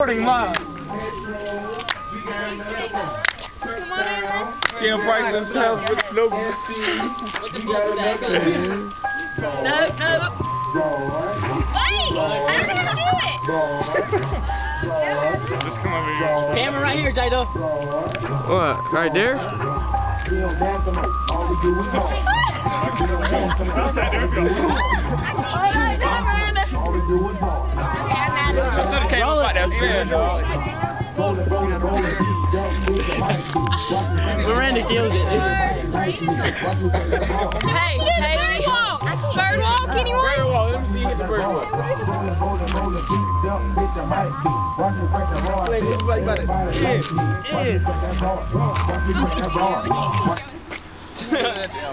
Recording live. Kim Price himself with Snoop. No, no. Wait! I don't know how to do it! Just come over here. Camera right here, Jado. What? Right there? Alright, came up out dog. Miranda kills it. Hey, Haley. Bird walk, can you walk? Bird wall. Let me see you hit the bird wall. Yeah. Yeah.